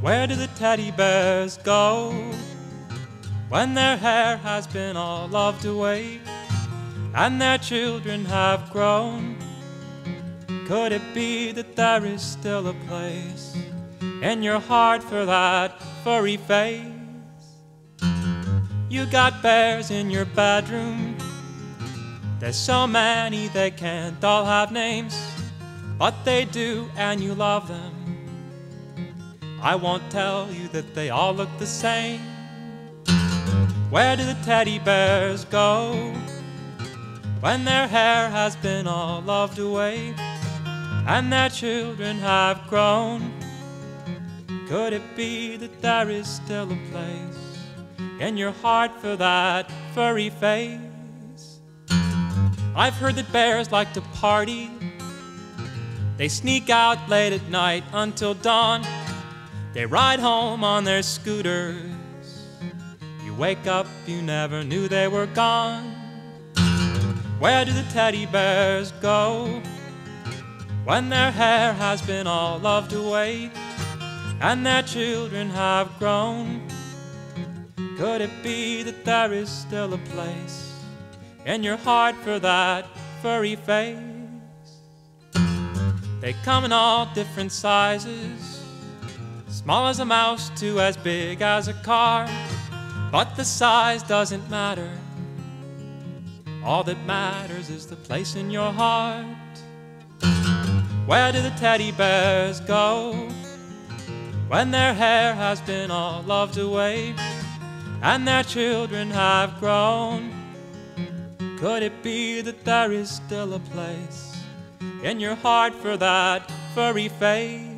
Where do the teddy bears go when their hair has been all loved away and their children have grown? Could it be that there is still a place in your heart for that furry face? You got bears in your bedroom. There's so many they can't all have names, but they do, and you love them. I won't tell you that they all look the same. Where do the teddy bears go when their hair has been all loved away and their children have grown? Could it be that there is still a place in your heart for that furry face? I've heard that bears like to party. They sneak out late at night until dawn. They ride home on their scooters. You wake up, you never knew they were gone. Where do the teddy bears go when their hair has been all loved away and their children have grown? Could it be that there is still a place in your heart for that furry face? They come in all different sizes Small as a mouse to as big as a car. But the size doesn't matter. All that matters is the place in your heart. Where do the teddy bears go when their hair has been all loved away and their children have grown? Could it be that there is still a place in your heart for that furry face?